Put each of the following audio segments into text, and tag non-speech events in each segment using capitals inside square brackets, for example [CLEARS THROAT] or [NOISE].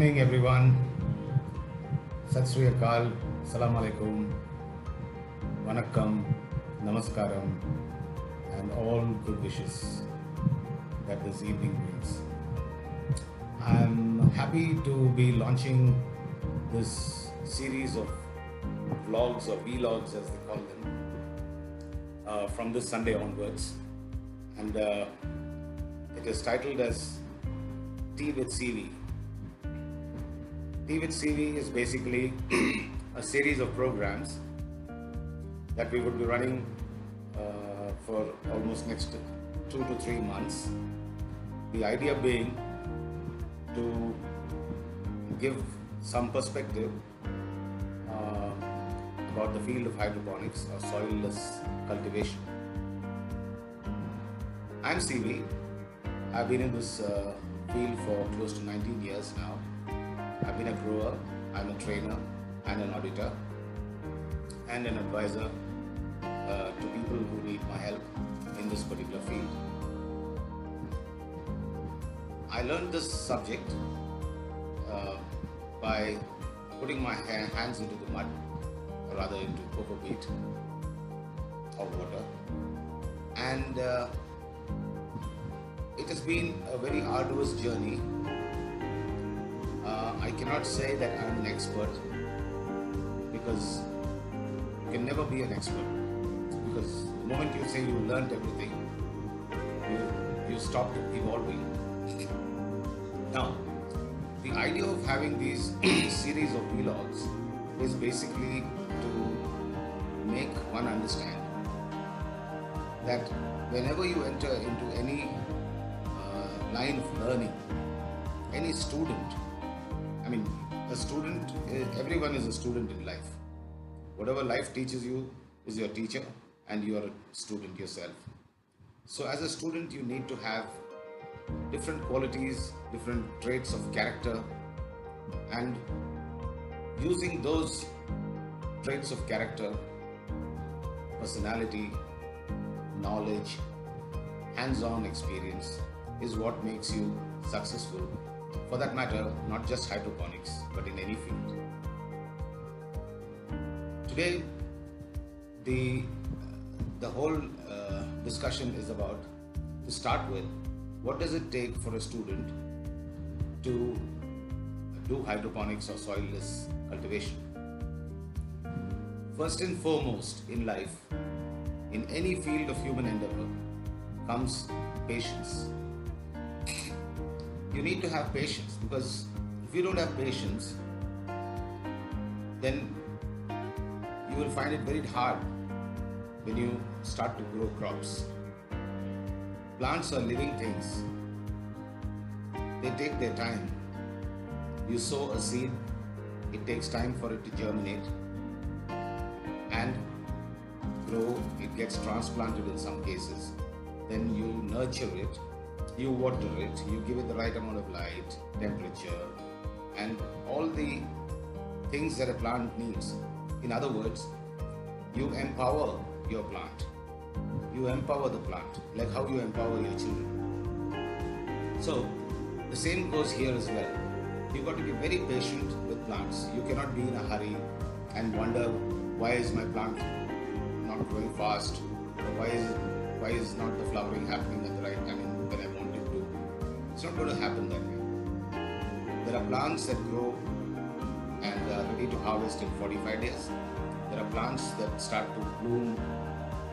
evening, everyone. Sat Sri Akal, Salam Alaikum, Vanakkam, Namaskaram, and all good wishes that this evening brings. I'm happy to be launching this series of vlogs or vlogs as they call them uh, from this Sunday onwards. And uh, it is titled as Tea with CV. With CV is basically [CLEARS THROAT] a series of programs that we would be running uh, for almost next two to three months. The idea being to give some perspective uh, about the field of hydroponics or soilless cultivation. I'm CV. I've been in this uh, field for close to 19 years now. I've been a grower, I'm a trainer, and an auditor, and an advisor uh, to people who need my help in this particular field. I learned this subject uh, by putting my ha- hands into the mud, or rather into coco peat or water, and uh, it has been a very arduous journey. I cannot say that I'm an expert because you can never be an expert because the moment you say you learned everything, you, you stopped evolving. Now, the idea of having these [CLEARS THROAT] series of vlogs is basically to make one understand that whenever you enter into any uh, line of learning, any student, mean, a student, eh, everyone is a student in life. Whatever life teaches you is your teacher, and you are a student yourself. So, as a student, you need to have different qualities, different traits of character, and using those traits of character, personality, knowledge, hands on experience is what makes you successful. For that matter, not just hydroponics, but in any field. Today, the the whole uh, discussion is about to start with what does it take for a student to do hydroponics or soilless cultivation first and foremost in life in any field of human endeavor comes patience you need to have patience because if you don't have patience then you will find it very hard when you start to grow crops. Plants are living things, they take their time. You sow a seed, it takes time for it to germinate and grow. It gets transplanted in some cases. Then you nurture it, you water it, you give it the right amount of light, temperature, and all the things that a plant needs. In other words, you empower your plant. You empower the plant, like how you empower your children. So, the same goes here as well. You've got to be very patient with plants. You cannot be in a hurry and wonder why is my plant not growing fast, or why is why is not the flowering happening at the right time It's not going to happen that way. There are plants that grow and are ready to harvest in 45 days. There are plants that start to bloom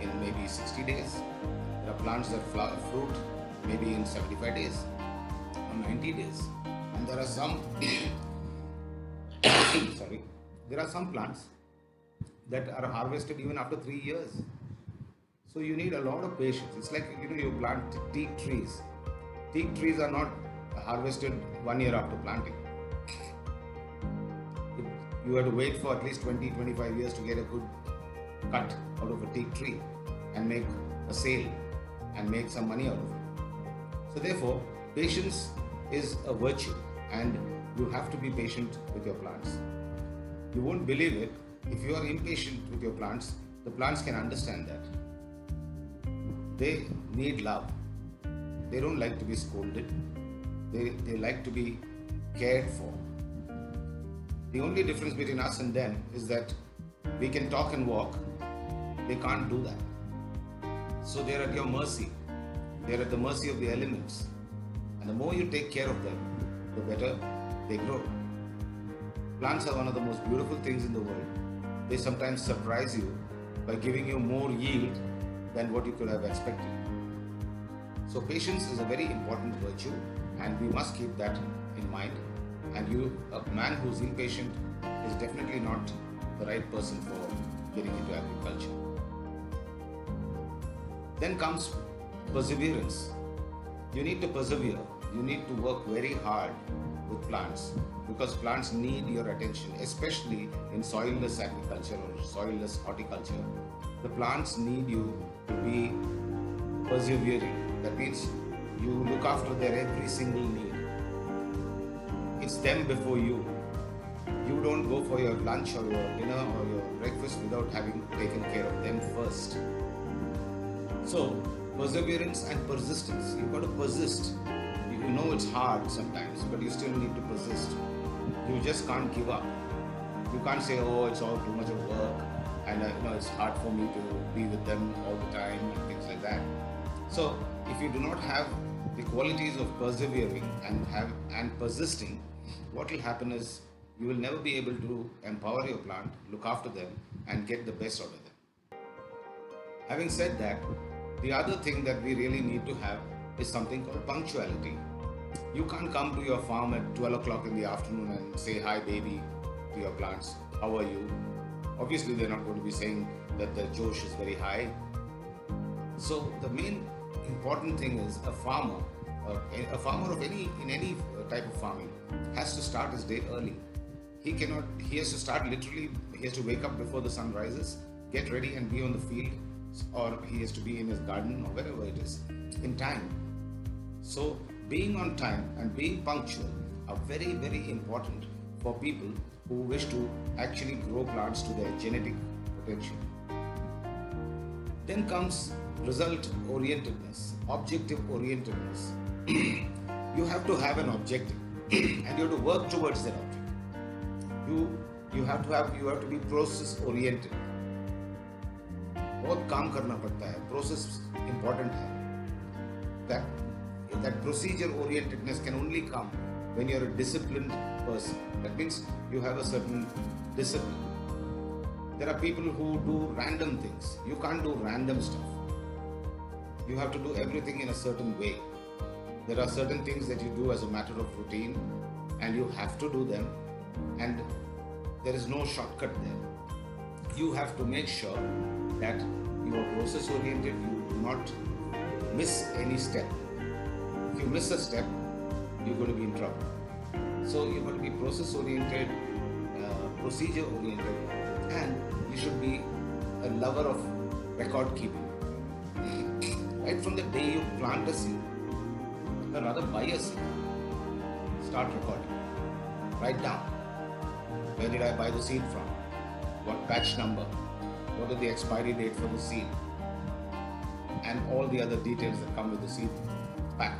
in maybe 60 days. There are plants that flower fruit maybe in 75 days or 90 days. And there are some [COUGHS] sorry, there are some plants that are harvested even after three years. So you need a lot of patience. It's like you know you plant teak trees. Teak trees are not harvested one year after planting. You have to wait for at least 20 25 years to get a good cut out of a teak tree and make a sale and make some money out of it. So, therefore, patience is a virtue and you have to be patient with your plants. You won't believe it, if you are impatient with your plants, the plants can understand that. They need love. They don't like to be scolded, they, they like to be cared for. The only difference between us and them is that we can talk and walk, they can't do that. So they're at your mercy. They're at the mercy of the elements. And the more you take care of them, the better they grow. Plants are one of the most beautiful things in the world. They sometimes surprise you by giving you more yield than what you could have expected. So, patience is a very important virtue, and we must keep that in mind. And you, a man who's impatient, is definitely not the right person for getting into agriculture. Then comes perseverance. You need to persevere. You need to work very hard with plants because plants need your attention, especially in soilless agriculture or soilless horticulture. The plants need you to be persevering. That means you look after their every single need. It's them before you. You don't go for your lunch or your dinner or your breakfast without having taken care of them first. So, perseverance and persistence. You've got to persist. You know it's hard sometimes, but you still need to persist. You just can't give up. You can't say, oh, it's all too much of work and uh, you know it's hard for me to be with them all the time and things like that. So, if you do not have the qualities of persevering and have and persisting, what will happen is you will never be able to empower your plant, look after them, and get the best out of them. Having said that, the other thing that we really need to have is something called punctuality. You can't come to your farm at 12 o'clock in the afternoon and say, Hi, baby, to your plants. How are you? Obviously, they're not going to be saying that the Josh is very high. So, the main important thing is a farmer, uh, a farmer of any in any uh, type of farming, has to start his day early. He cannot. He has to start literally. He has to wake up before the sun rises, get ready, and be on the field, or he has to be in his garden or wherever it is in time. So, being on time and being punctual are very, very important for people who wish to actually grow plants to their genetic potential. Then comes result orientedness, objective orientedness. [CLEARS THROAT] you have to have an objective [CLEARS THROAT] and you have to work towards that objective. You you have to have you have to be process oriented. बहुत काम करना पड़ता है process important है that that procedure orientedness can only come when you're a disciplined person that means you have a certain discipline there are people who do random things you can't do random stuff you have to do everything in a certain way. There are certain things that you do as a matter of routine and you have to do them and there is no shortcut there. You have to make sure that you are process oriented you do not miss any step. If you miss a step you're going to be in trouble. So you're going to be process oriented uh, procedure oriented and you should be a lover of record keeping right from the day you plant a seed or rather buy a seed start recording write down where did i buy the seed from what batch number what is the expiry date for the seed, and all the other details that come with the seed pack.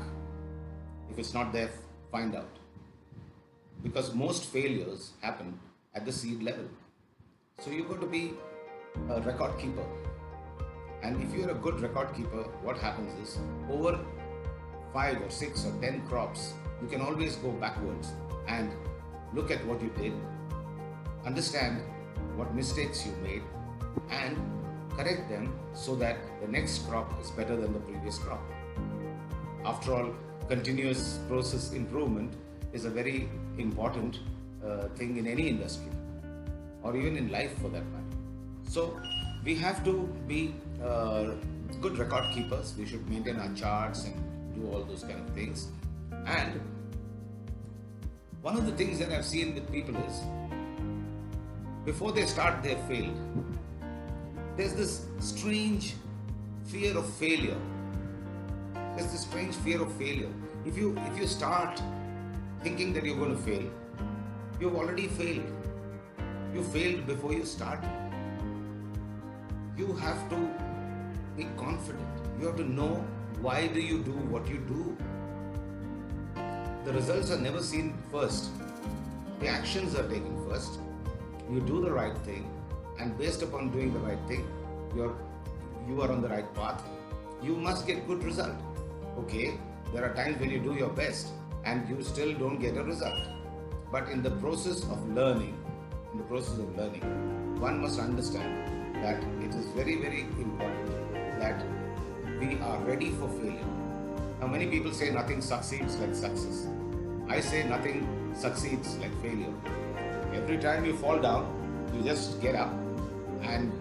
If it's not there, find out. Because most failures happen at the seed level. So you've got to be a record keeper. And if you're a good record keeper, what happens is over five or six or ten crops, you can always go backwards and look at what you did, understand what mistakes you made, and correct them so that the next crop is better than the previous crop. After all, continuous process improvement is a very important uh, thing in any industry or even in life for that matter. So, we have to be uh, good record keepers. We should maintain our charts and do all those kind of things. And one of the things that I've seen with people is before they start, they failed there's this strange fear of failure. There's this strange fear of failure. If you if you start thinking that you're going to fail, you've already failed. You failed before you start. You have to be confident. You have to know why do you do what you do. The results are never seen first. the actions are taken first. You do the right thing, and based upon doing the right thing, you're you are on the right path. You must get good result. Okay, there are times when you do your best and you still don't get a result. But in the process of learning, in the process of learning, one must understand that it is very, very important that we are ready for failure. Now, many people say nothing succeeds like success. I say nothing succeeds like failure. Every time you fall down, you just get up and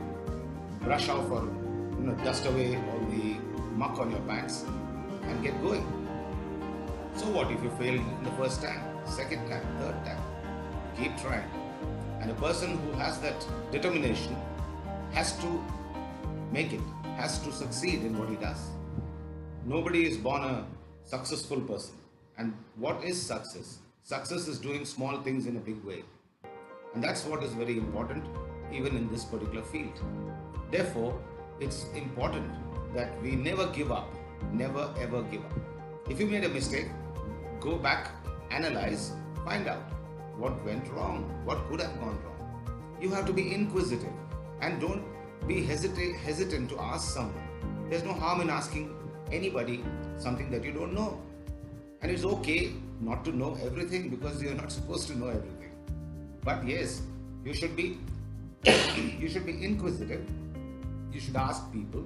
brush off or you know, dust away all the muck on your pants and get going. So what if you fail the first time, second time, third time? Keep trying. And a person who has that determination has to make it, has to succeed in what he does. Nobody is born a successful person. And what is success? Success is doing small things in a big way. And that's what is very important even in this particular field. Therefore, it's important that we never give up. Never ever give up. If you made a mistake, go back, analyze, find out what went wrong, what could have gone wrong. You have to be inquisitive and don't be hesitate, hesitant to ask someone. There's no harm in asking anybody something that you don't know. And it's okay not to know everything because you're not [LAUGHS] supposed to know everything. But yes, you should be [COUGHS] you should be inquisitive. You should ask people.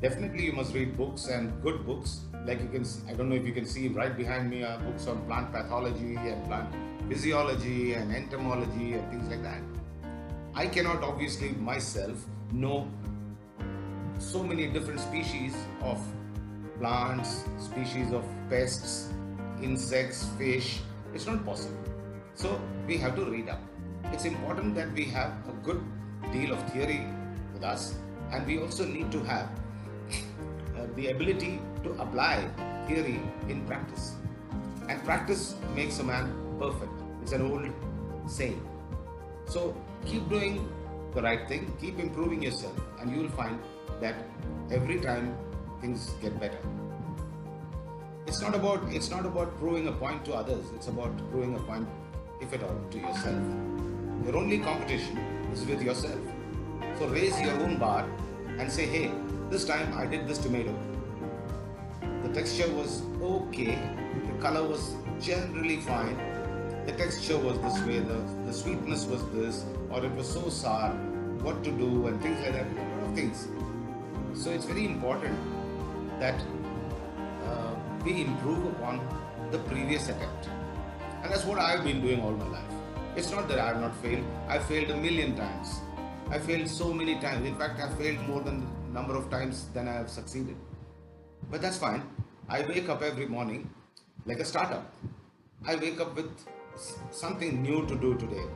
Definitely, you must read books and good books. Like you can, I don't know if you can see right behind me are books on plant pathology and plant physiology and entomology and things like that. I cannot obviously myself know so many different species of plants, species of pests, insects, fish. It's not possible. So we have to read up. It's important that we have a good deal of theory with us, and we also need to have [LAUGHS] the ability to apply theory in practice. And practice makes a man perfect. It's an old saying. So keep doing the right thing, keep improving yourself, and you will find that every time things get better. It's not about it's not about proving a point to others. It's about proving a point, if at all, to yourself. Your only competition is with yourself. So raise your own bar and say, hey, this time I did this tomato. The texture was okay, the color was generally fine, the texture was this way, the, the sweetness was this, or it was so sour, what to do, and things like that. A lot of things. So it's very important that uh, we improve upon the previous attempt. And that's what I've been doing all my life. It's not that I have not failed, I failed a million times. I failed so many times. In fact, I failed more than the number of times than I have succeeded. But that's fine. I wake up every morning like a startup. I wake up with something new to do today.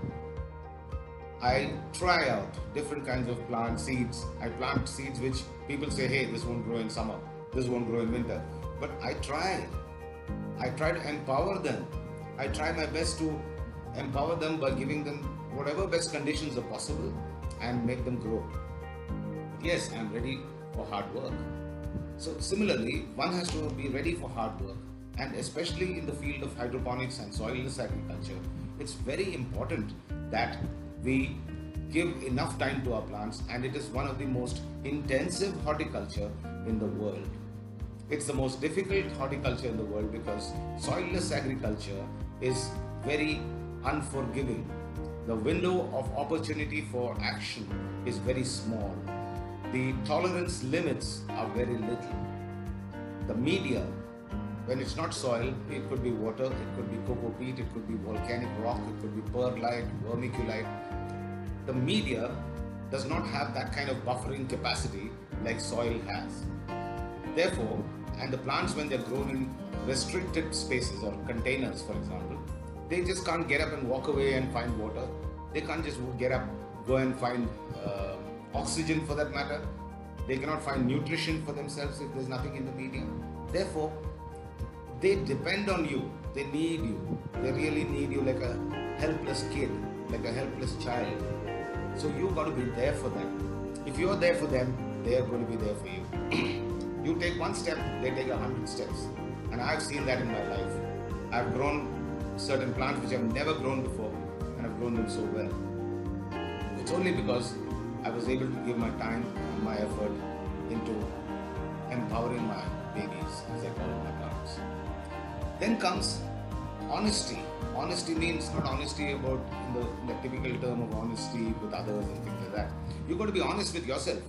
I try out different kinds of plant seeds. I plant seeds which people say, hey, this won't grow in summer, this won't grow in winter. But I try. I try to empower them. I try my best to empower them by giving them whatever best conditions are possible and make them grow. Yes, I'm ready for hard work. So, similarly, one has to be ready for hard work, and especially in the field of hydroponics and soilless agriculture, it's very important that we give enough time to our plants, and it is one of the most intensive horticulture in the world. It's the most difficult horticulture in the world because soilless agriculture is very unforgiving. The window of opportunity for action is very small. The tolerance limits are very little. The media, when it's not soil, it could be water, it could be coco peat, it could be volcanic rock, it could be perlite, vermiculite. The media does not have that kind of buffering capacity like soil has. Therefore, and the plants when they're grown in restricted spaces or containers, for example, they just can't get up and walk away and find water. They can't just get up, go and find uh, oxygen for that matter. They cannot find nutrition for themselves if there's nothing in the medium. Therefore, they depend on you. They need you. They really need you like a helpless kid, like a helpless child. So you got to be there for them. If you're there for them, they are going to be there for you. [CLEARS THROAT] you take one step, they take a hundred steps. And I've seen that in my life. I've grown certain plants which I've never grown before. And I've grown them so well? It's only because I was able to give my time and my effort into empowering my babies, as I call my plants. Then comes honesty. Honesty means not honesty about in the, in the typical term of honesty with others and things like that. You've got to be honest with yourself.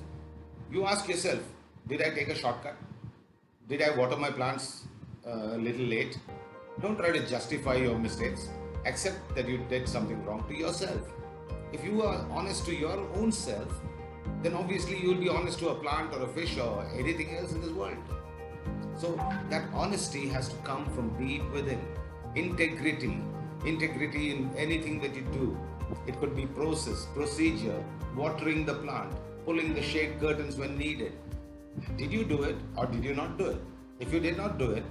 You ask yourself, did I take a shortcut? Did I water my plants uh, a little late? Don't try to justify your mistakes. Accept that you did something wrong to yourself. If you are honest to your own self, then obviously you will be honest to a plant or a fish or anything else in this world. So that honesty has to come from deep within. Integrity, integrity in anything that you do. It could be process, procedure, watering the plant, pulling the shade curtains when needed. Did you do it or did you not do it? If you did not do it,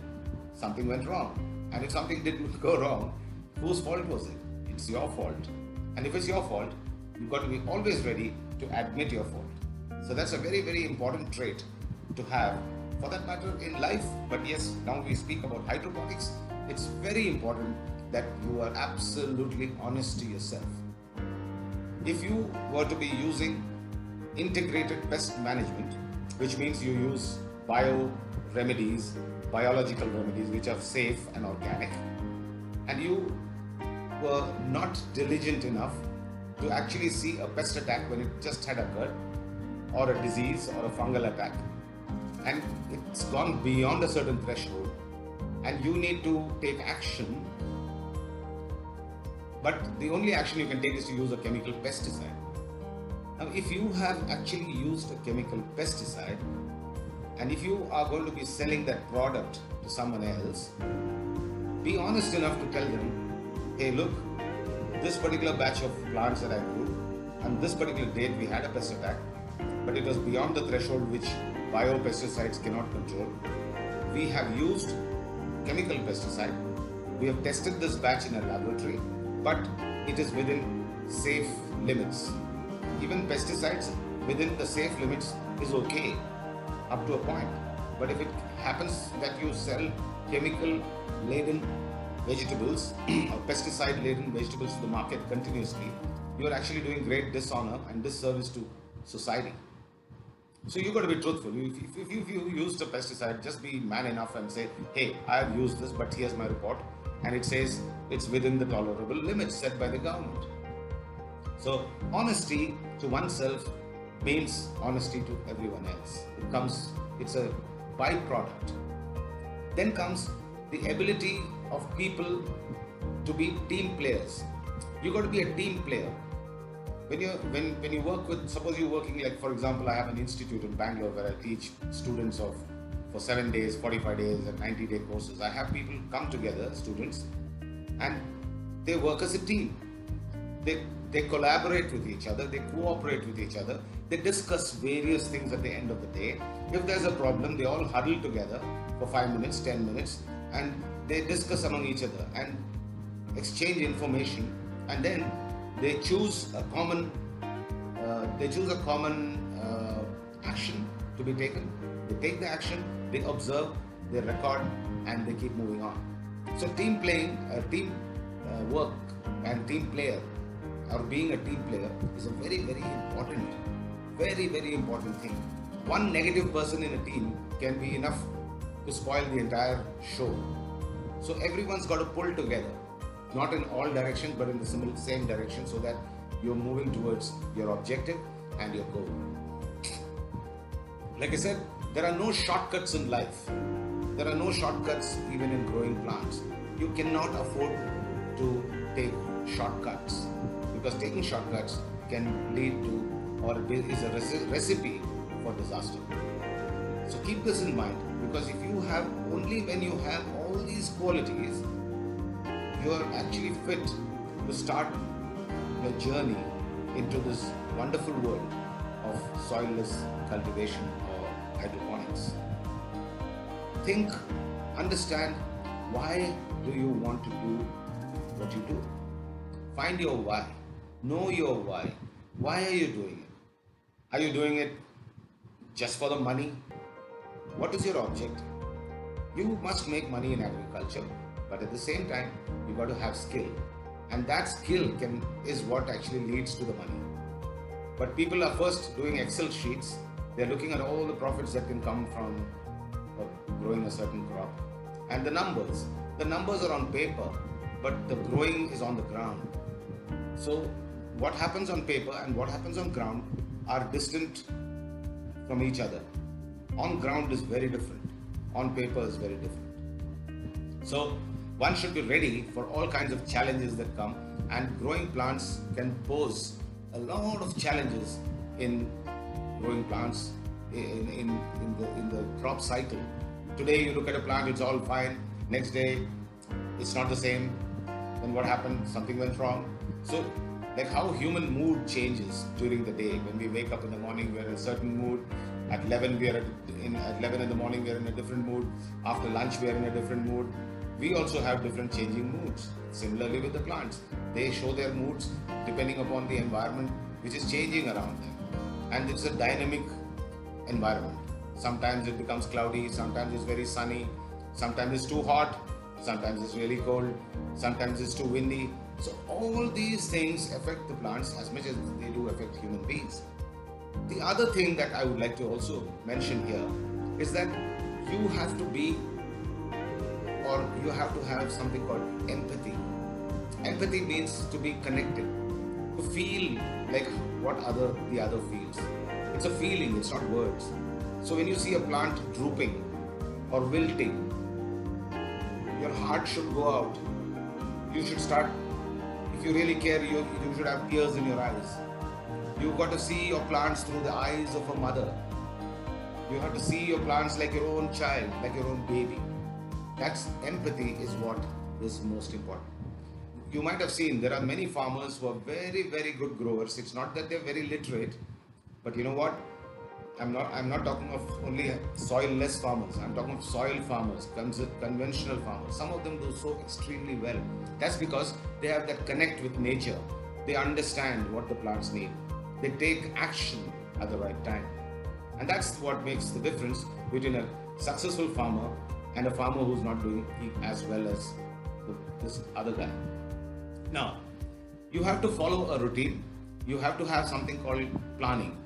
something went wrong. And if something didn't [LAUGHS] go wrong, whose fault was it? It's your fault. And if it's your fault, you've got to be always ready to admit your fault. So that's a very, very important trait to have for that matter in life. But yes, now we speak about hydroponics. It's very important that you are absolutely honest to yourself. If you were to be using integrated pest management, which means you use bio remedies, biological remedies which are safe and organic, and you were not diligent enough to actually see a pest attack when it just had occurred, or a disease or a fungal attack, and it's gone beyond a certain threshold, and you need to take action. But the only action you can take is to use a chemical pesticide. Now, if you have actually used a chemical pesticide, and if you are going to be selling that product to someone else, be honest enough to tell them, hey, look, this particular batch of plants that I grew, on this particular date we had a pest attack, but it was beyond the threshold which biopesticides cannot control. We have used chemical pesticide. We have tested this batch in a laboratory, but it is within safe limits. Even pesticides within the safe limits is okay up to a point. But if it happens that you sell chemical laden vegetables [CLEARS THROAT] or pesticide laden vegetables to the market continuously, you are actually doing great dishonor and disservice to society. So you've got to be truthful. If, if, if, you, used a pesticide, just be man enough and say, hey, I have used this, but here's my report. And it says it's within the tolerable limits set by the government. So honesty to oneself means honesty to everyone else. It comes, it's a byproduct. Then comes the ability of people to be team players. You've got to be a team player. When you when when you work with suppose you're working like for example I have an institute in Bangalore where I teach students of for seven days, 45 days, and 90 day courses. I have people come together, students, and they work as a team. They they collaborate with each other, they cooperate with each other, they discuss various things at the end of the day. If there's a problem, they all huddle together for five minutes, ten minutes, and they discuss among each other and exchange information, and then they choose a common uh, they choose a common uh, action to be taken. They take the action, they observe, they record, and they keep moving on. So team playing, uh, team uh, work, and team player, or being a team player is a very very important, very very important thing. One negative person in a team can be enough to spoil the entire show. So everyone's got to pull together not in all directions but in the same direction so that you're moving towards your objective and your goal. Like I said, there are no shortcuts in life. There are no shortcuts even in growing plants. You cannot afford to take shortcuts because taking shortcuts can lead to or is a recipe for disaster. So keep this in mind because if you have only when you have all these qualities you are actually fit to start your journey into this wonderful world of soilless cultivation or hydroponics. Think, understand why do you want to do what you do? Find your why. Know your why. Why are you doing it? Are you doing it just for the money? What is your object? You must make money in agriculture but at the same time, you got to have skill. and that skill can is what actually leads to the money. But people are first doing excel sheets. They're looking at all the profits that can come from uh, growing a certain crop. And the numbers. The numbers are on paper but the growing is on the ground. So what happens on paper and what happens on ground are distant from each other. On ground is very different. On paper is very different. So one should be ready for all kinds of challenges that come and growing plants can pose a lot of challenges in growing plants in, in, in, the, in the crop cycle. Today you look at a plant it's all fine. Next day it's not the same. Then what happened? Something went wrong. So like how human mood changes during the day. When we wake up in the morning we're in a certain mood. At 11 we are in at 11 in the morning we are in a different mood. After lunch we are in a different mood we also have different changing moods. Similarly with the plants, they show their moods depending upon the environment which is changing around them. And it's a dynamic environment. Sometimes it becomes cloudy, sometimes it's very sunny, sometimes it's too hot, sometimes it's really cold, sometimes it's too windy. So all these things affect the plants as much as they do affect human beings. The other thing that I would like to also mention here is that you have to be or you have to have something called empathy. Empathy means to be connected, to feel like what other the other feels. It's a feeling, it's not words. So when you see a plant drooping or wilting, your heart should go out. You should start, if you really care, you, you should have tears in your eyes. You've got to see your plants through the eyes of a mother. You have to see your plants like your own child, like your own baby. That's empathy is what is most important. You might have seen there are many farmers who are very, very good growers. It's not that they're very literate, but you know what? I'm not. I'm not talking of only soil-less farmers. I'm talking of soil farmers, conventional farmers. Some of them do so extremely well. That's because they have that connect with nature. They understand what the plants need. They take action at the right time, and that's what makes the difference between a successful farmer and a farmer who's not doing as well as this other guy. Now, you have to follow a routine. You have to have something called planning.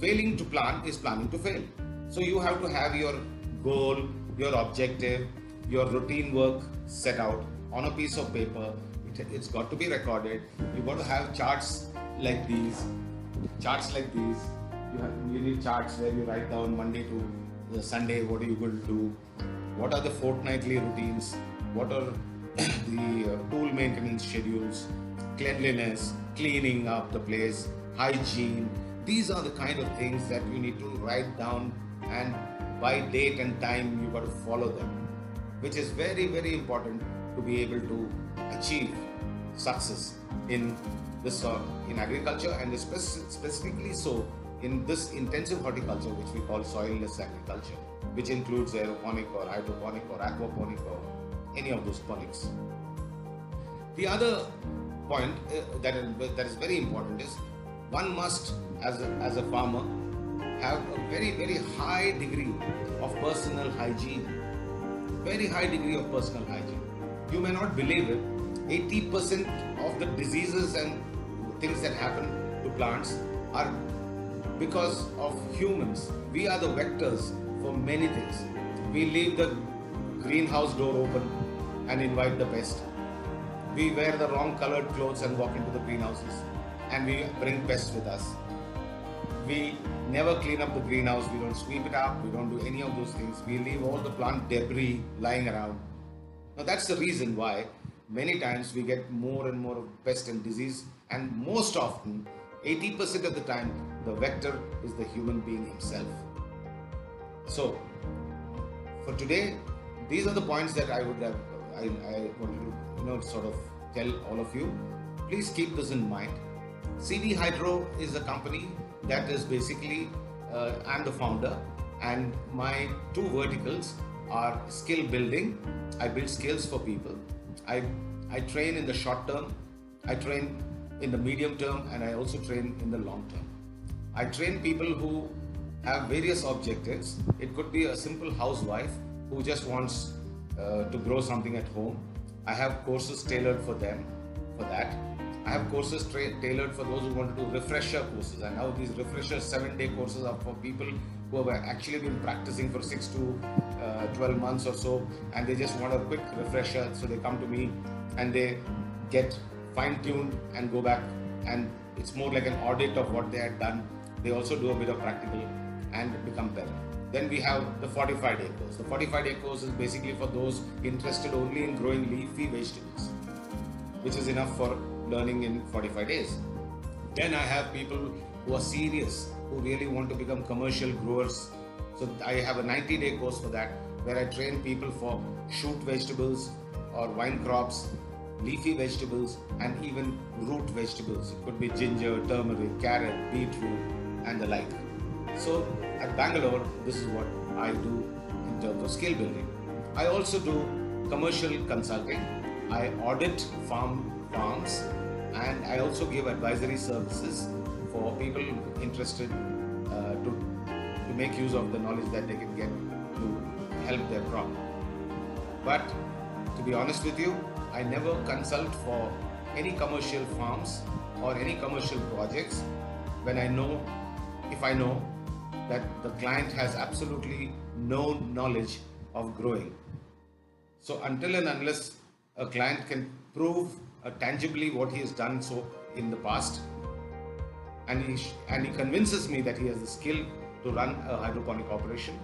Failing to plan is planning to fail. So you have to have your goal, your objective, your routine work set out on a piece of paper. It, has got to be recorded. You've got to have charts like these. Charts like these. You, have, you need charts where you write down Monday to the Sunday, what are you going to do? What are the fortnightly routines? What are [COUGHS] the uh, tool maintenance schedules? Cleanliness, cleaning up the place, hygiene. These are the kind of things that you need to write down and by date and time you got to follow them, which is very, very important to be able to achieve success in this uh, in agriculture and specifically so in this intensive horticulture, which we call soilless agriculture, which includes aeroponic or hydroponic or aquaponic or any of those ponics. The other point uh, that, is, that is very important is one must, as a, as a farmer, have a very, very high degree of personal hygiene. Very high degree of personal hygiene. You may not believe it, 80% of the diseases and things that happen to plants are because of humans. We are the vectors for many things. We leave the greenhouse door open and invite the pest. We wear the wrong colored clothes and walk into the greenhouses and we bring pests with us. We never clean up the greenhouse, we don't sweep it up, we don't do any of those things. We leave all the plant debris lying around. Now that's the reason why many times we get more and more of pest and disease and most often 80% of the time, the vector is the human being himself. So, for today, these are the points that I would have, I, I to, you know, sort of tell all of you. Please keep this in mind. CV Hydro is a company that is basically, uh, I'm the founder, and my two verticals are skill building. I build skills for people. I, I train in the short term. I train in the medium term and I also train in the long term. I train people who have various objectives. It could be a simple housewife who just wants uh, to grow something at home. I have courses tailored for them. for that. I have courses tra- tailored for those who want to do refresher courses, and now these refresher seven-day courses are for people who have actually been practicing for six to uh, 12 months or so, and they just want a quick refresher. So they come to me and they get fine-tuned and go back, and it's more like an audit of what they had done. They also do a bit of practical and become better. Then we have the 45 day course. The 45 day course is basically for those interested only in growing leafy vegetables, which is enough for learning in 45 days. Then I have people who are serious, who really want to become commercial growers. So I have a 90 day course for that, where I train people for shoot vegetables or vine crops, leafy vegetables, and even root vegetables. It could be ginger, turmeric, carrot, beetroot, and the like. So at Bangalore, this is what I do in terms of skill building. I also do commercial consulting. I audit farm farms and I also give advisory services for people interested uh, to, to make use of the knowledge that they can get to help their crop. But to be honest with you, I never consult for any commercial farms or any commercial projects when I know, if I know that the client has absolutely no knowledge of growing. So until and unless a client can prove uh, tangibly what he has done so in the past, and he sh- and he convinces me that he has the skill to run a hydroponic operation,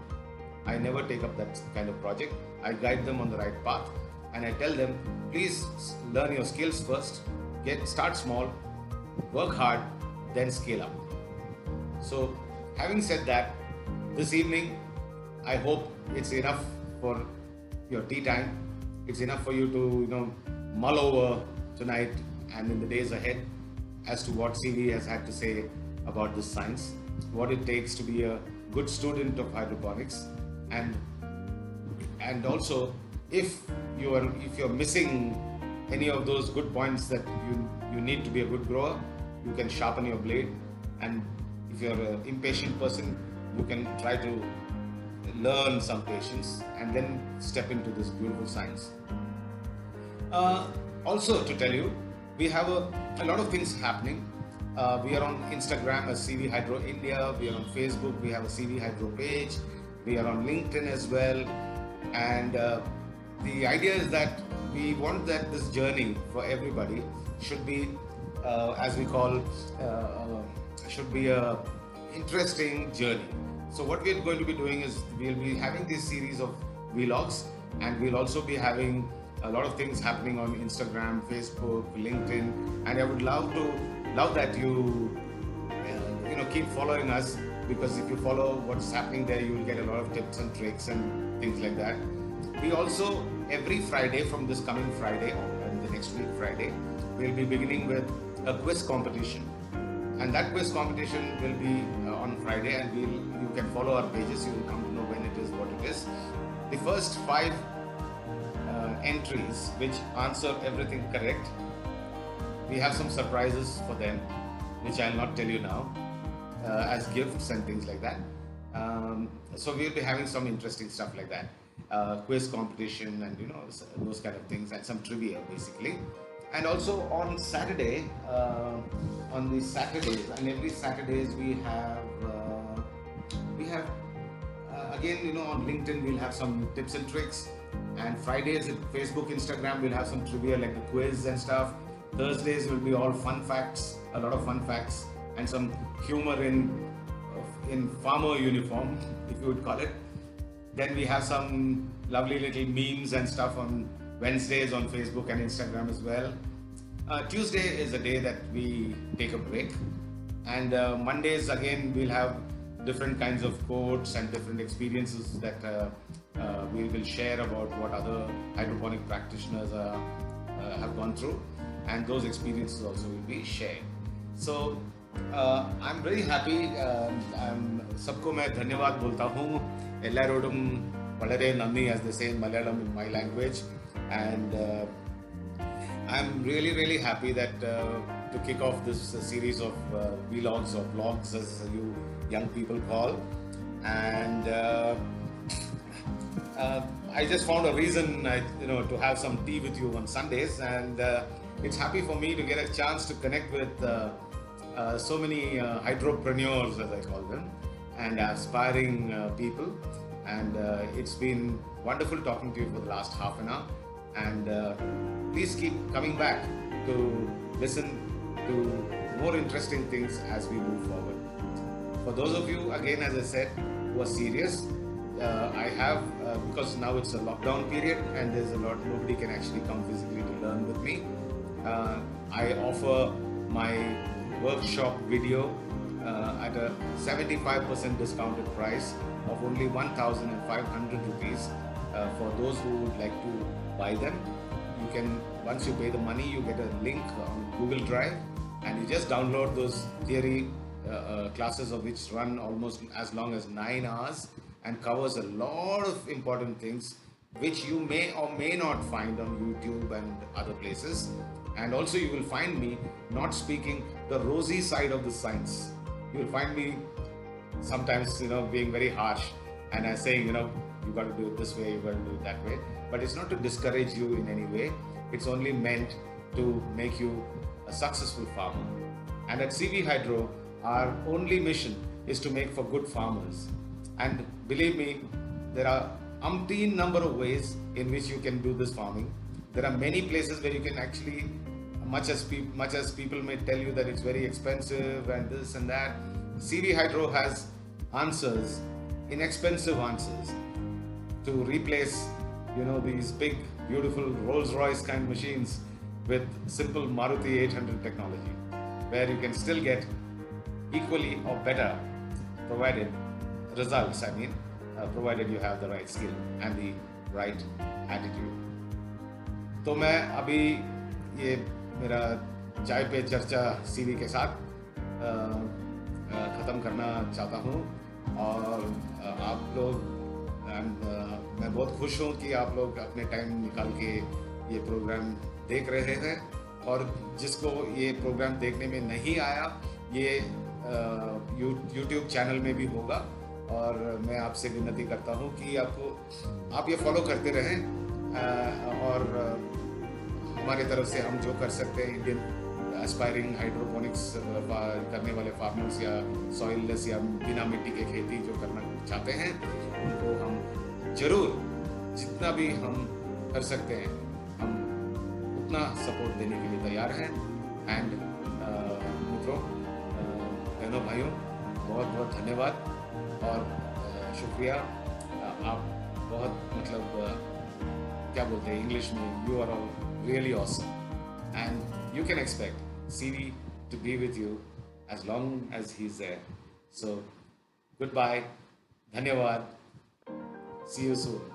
I never take up that kind of project. I guide them on the right path, and I tell them, please learn your skills first. Get start small, work hard, then scale up. So Having said that, this evening, I hope it's enough for your tea time. It's enough for you to, you know, mull over tonight and in the days ahead as to what CV has had to say about this science, what it takes to be a good student of hydroponics, and and also if you are if you're missing any of those good points that you you need to be a good grower, you can sharpen your blade and if you're an impatient person, you can try to learn some patience and then step into this beautiful science. Uh, also, to tell you, we have a, a lot of things happening. Uh, we are on Instagram as CV Hydro India. We are on Facebook. We have a CV Hydro page. We are on LinkedIn as well. And uh, the idea is that we want that this journey for everybody should be, uh, as we call, uh, should be a interesting journey. So what we're going to be doing is we'll be having this series of vlogs and we'll also be having a lot of things happening on Instagram, Facebook, LinkedIn, and I would love to love that you uh, you know keep following us because if you follow what's happening there, you will get a lot of tips and tricks and things like that. We also every Friday from this coming Friday and the next week Friday, we'll be beginning with a quiz competition and that quiz competition will be uh, on Friday, and we'll you can follow our pages. You will come to know when it is, what it is. The first five uh, entries which answer everything correct, we have some surprises for them, which I'll not tell you now, uh, as gifts and things like that. Um, so we'll be having some interesting stuff like that, uh, quiz competition, and you know those kind of things, and some trivia basically and also on Saturday, uh, on the Saturdays, and every Saturdays we have uh, we have uh, again you know on LinkedIn we'll have some tips and tricks, and Fridays at Facebook, Instagram we'll have some trivia like the quiz and stuff. Thursdays will be all fun facts, a lot of fun facts, and some humor in in farmer uniform, if you would call it. Then we have some lovely little memes and stuff on Wednesdays on Facebook and Instagram as well. Uh, Tuesday is a day that we take a break, and uh, Mondays again we'll have different kinds of quotes and different experiences that uh, uh we will share about what other hydroponic practitioners uh, uh, have gone through, and those experiences also will be shared. So I'm very happy. सबको मैं धन्यवाद बोलता हूँ എല്ലാവരോടും വളരെ നന്ദി as the same Malayalam in my language and uh, I'm really, really happy that uh, to kick off this uh, series of vlogs or vlogs, as you young people call, and I just found a reason, you know, to have some tea with you on Sundays, and it's happy for me to get a chance to connect with uh, uh, so many uh, hydropreneurs, as I call them, and aspiring uh, people. And uh, it's been wonderful talking to you for the last half an hour. And please keep coming back to listen to more interesting things as we move forward. For those of you, again, as I said, who are serious, uh, I have uh, because now it's a lockdown period and there's a lot nobody can actually come physically to learn with me. Uh, I offer my workshop video uh, at a 75% discounted price of only 1,500 rupees uh, for those who would like to buy them. You can once you pay the money, you get a link on Google Drive, and you just download those theory uh, uh, classes of which run almost as long as nine hours and covers a lot of important things which you may or may not find on YouTube and other places. And also, you will find me not speaking the rosy side of the science. You will find me sometimes, you know, being very harsh and I saying, you know, you got to do it this way, you got to do it that way. But it's not to discourage you in any way. It's only meant to make you a successful farmer. And at CV Hydro, our only mission is to make for good farmers. And believe me, there are umpteen number of ways in which you can do this farming. There are many places where you can actually, much as pe- much as people may tell you that it's very expensive and this and that, CV Hydro has answers, inexpensive answers, to replace, you know, these big, beautiful Rolls-Royce kind machines with simple Maruti 800 technology, where you can still get equally or better, provided results. I mean, uh, provided you have the right skill and the right attitude. तो मैं अभी ये मेरा चाय पे चर्चा CV के साथ ख़त्म करना चाहता हूँ। और आप लोग मैं बहुत खुश हूँ कि आप लोग अपने टाइम निकाल के ये प्रोग्राम देख रहे हैं। और जिसको ये प्रोग्राम देखने में नहीं आया, ये यूट्यूब चैनल में भी होगा। और मैं आपसे विनती करता हूँ कि आपको, आप ये फॉलो करते रहें। और हमारे तरफ़ से हम जो कर सकते हैं इंडियन एस्पायरिंग हाइड्रोपोनिक्स करने वाले फार्मर्स या सॉइललेस या बिना मिट्टी के खेती जो करना चाहते हैं, उनको हम ज़रूर जितना भी हम कर सकते हैं, हम उतना सपोर्ट देने के लिए तैयार हैं। एंड मित्रों बहनों, भाइयों बहुत बहुत धन्यवाद और शुक्रिया। आप बहुत मतलब क्या बोलते हैं इंग्लिश में you are really really awesome. And you can expect CV to be with you as long as he's there. So goodbye. Dhanyawad. See you soon.